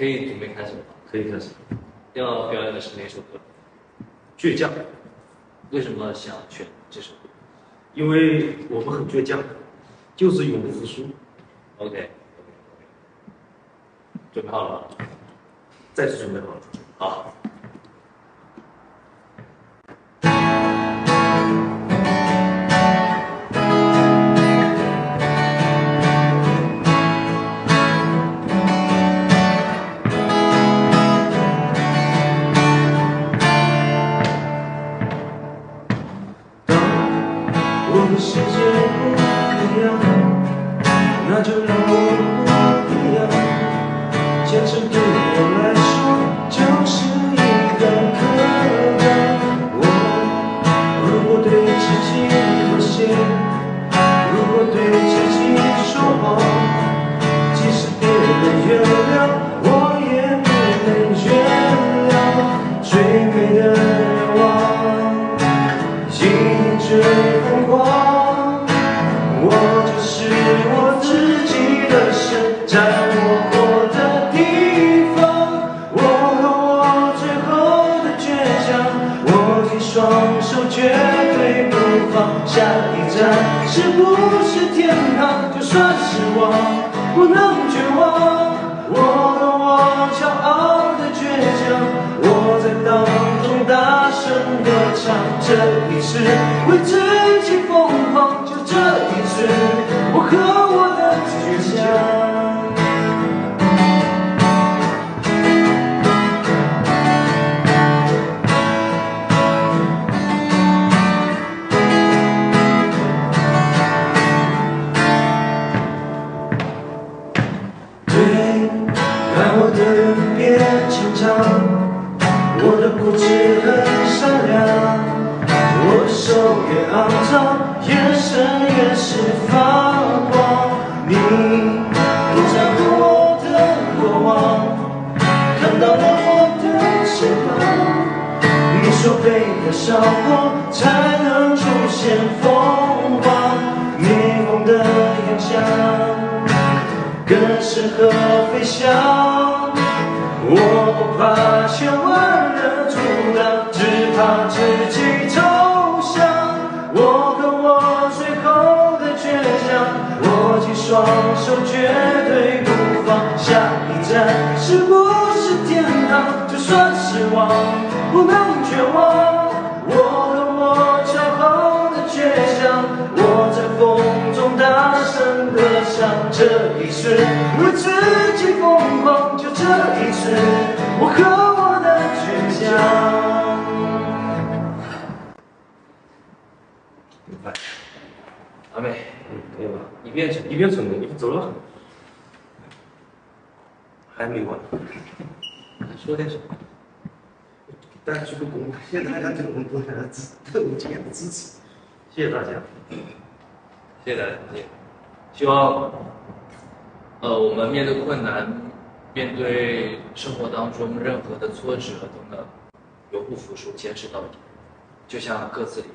可以准备开始了吗？可以开始。要表演的是哪首歌？倔强，为什么想选这首歌因为我们很倔强，就是永不服输。？OK，准备好了吗？再次准备好了。好。我的世界不一样，双手绝对不放。下一站是不是天堂？就算失望，不能绝望。我和我骄傲的倔强，我在当中大声歌唱。这一次为自爱我的人别紧张，我的固执很善良，我的手越肮脏，眼神越是发光。你不在乎我的过往，看到了我的翅膀。你说被燃烧过才能出现风更适合飞翔。我不怕千万人阻挡，只怕自己投降。我和我最后的倔强，握紧双手绝对不放。下一站是不是天堂？就算失望，不能绝望。我和我骄傲的倔强，我在风声歌唱。这一次为自己疯狂，就这一次，我和我的倔强。阿妹，嗯，可以吧？一边成功，一边走了。还没完，说点什么？大家鞠个躬，谢谢大家对我们公园的支对我们今年的支持，谢谢大家。谢谢大家，谢谢。希望，呃，我们面对困难，面对生活当中任何的挫折等等永不服输，坚持到底。就像歌词里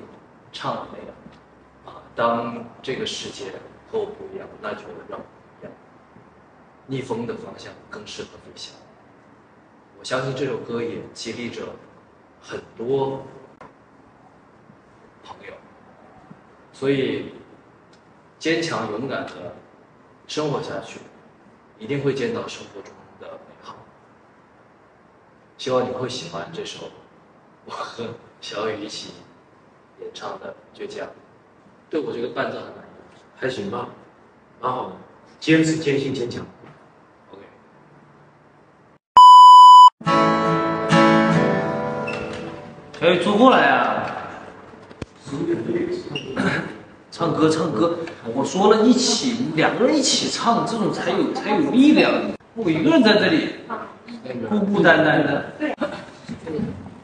唱的那样，啊，当这个世界和我不一样，那就让。逆风的方向更适合飞翔。我相信这首歌也激励着很多朋友，所以坚强勇敢的生活下去，一定会见到生活中的美好。希望你会喜欢这首我和小雨一起演唱的《倔强》，对我这个伴奏很满意。还行吧，蛮好的，坚持、坚信、坚强。OK。哎，坐过来啊！唱歌，唱歌，我说了一起，两个人一起唱，这种才有才有力量。我一个人在这里孤孤单单的，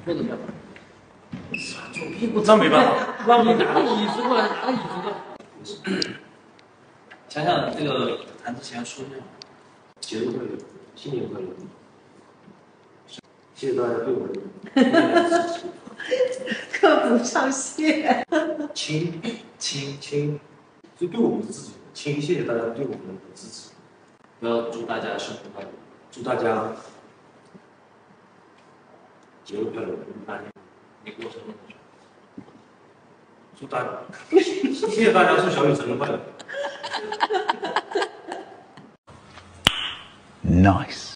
坐着干嘛？左屁股真没办法，让你拿个椅子过来，拿个椅子过来。想想这个弹之前说一下，节日快乐，新年快乐！谢谢大家对我的支持。课不上线。亲亲亲，就对我们自己亲谢谢大家对我们的支持。然祝大家生活快乐祝大家节日快乐祝大家谢谢大家祝小雨生日快乐。Nice.